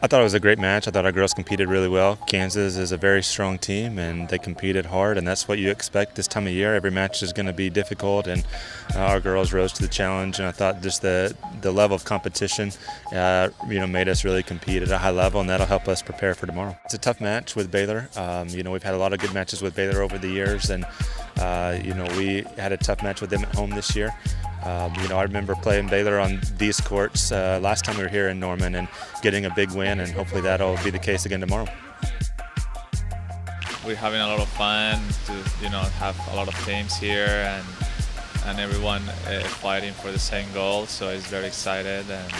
I thought it was a great match. I thought our girls competed really well. Kansas is a very strong team, and they competed hard, and that's what you expect this time of year. Every match is going to be difficult, and uh, our girls rose to the challenge. And I thought just the the level of competition, uh, you know, made us really compete at a high level, and that'll help us prepare for tomorrow. It's a tough match with Baylor. Um, you know, we've had a lot of good matches with Baylor over the years, and uh, you know, we had a tough match with them at home this year. Um, you know, I remember playing Baylor on these courts uh, last time we were here in Norman and getting a big win, and hopefully that'll be the case again tomorrow. We're having a lot of fun to, you know, have a lot of teams here and and everyone uh, fighting for the same goal. So it's very excited and,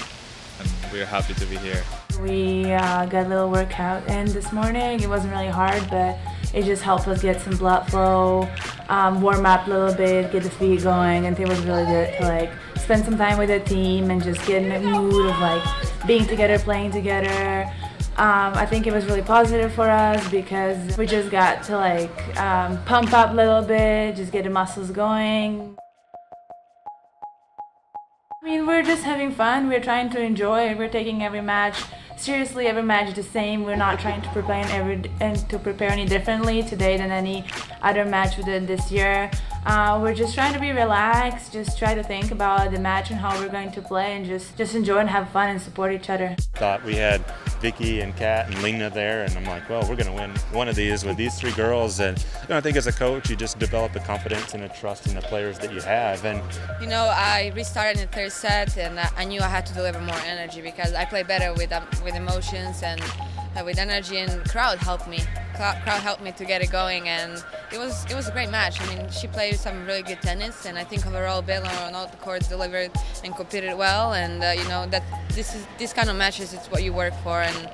and we're happy to be here. We uh, got a little workout in this morning. It wasn't really hard, but it just helped us get some blood flow, um, warm up a little bit, get the feet going, and it was really good to like spend some time with the team and just get in the mood of like being together, playing together. Um, I think it was really positive for us because we just got to like um, pump up a little bit, just get the muscles going. I mean, we're just having fun. We're trying to enjoy. We're taking every match seriously. Every match the same. We're not trying to prepare every and to prepare any differently today than any other match we did this year. Uh, we're just trying to be relaxed. Just try to think about the match and how we're going to play, and just just enjoy and have fun and support each other. Thought we had Vicky and Kat and Lena there, and I'm like, well, we're going to win one of these with these three girls. And you know, I think as a coach, you just develop the confidence and the trust in the players that you have. And you know, I restarted in the third set, and I knew I had to deliver more energy because I play better with um, with emotions and uh, with energy, and crowd helped me. Crowd helped me to get it going, and it was it was a great match. I mean, she played some really good tennis, and I think overall Baylor on all the courts delivered and competed well. And uh, you know that this is this kind of matches it's what you work for, and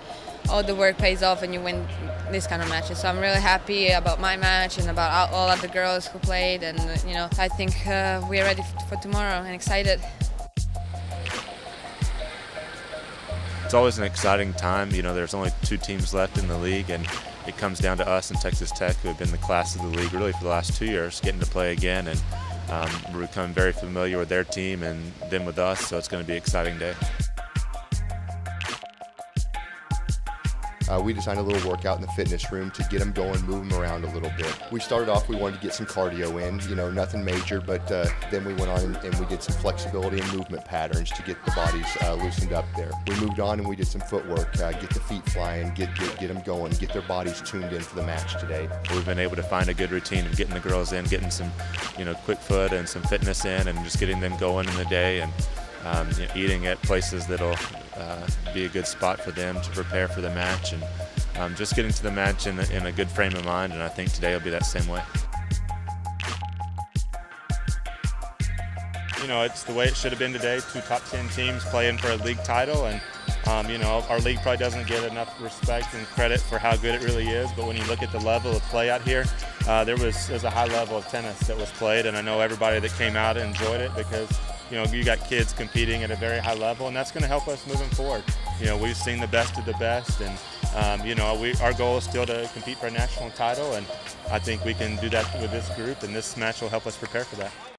all the work pays off, and you win this kind of matches. So I'm really happy about my match and about all of the girls who played, and you know I think uh, we're ready for tomorrow and excited. It's always an exciting time. You know, there's only two teams left in the league, and it comes down to us and Texas Tech, who have been the class of the league really for the last two years, getting to play again. And um, we're becoming very familiar with their team and them with us, so it's going to be an exciting day. Uh, we designed a little workout in the fitness room to get them going, move them around a little bit. We started off, we wanted to get some cardio in, you know, nothing major, but uh, then we went on and, and, we did some flexibility and movement patterns to get the bodies uh, loosened up there. We moved on and we did some footwork, uh, get the feet flying, get, get, get them going, get their bodies tuned in for the match today. We've been able to find a good routine of getting the girls in, getting some, you know, quick foot and some fitness in and just getting them going in the day and um, you know, eating at places that'll uh, be a good spot for them to prepare for the match and um, just getting to the match in, in a good frame of mind and I think today will be that same way. You know, it's the way it should have been today. Two top 10 teams playing for a league title and um, you know, our league probably doesn't get enough respect and credit for how good it really is, but when you look at the level of play out here, uh, there was, there was a high level of tennis that was played, and I know everybody that came out enjoyed it because you know, you got kids competing at a very high level, and that's going to help us moving forward. You know, we've seen the best of the best, and um, you know, we, our goal is still to compete for a national title, and I think we can do that with this group, and this match will help us prepare for that.